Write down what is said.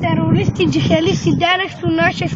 Терористи, джихелисти, дерещо наше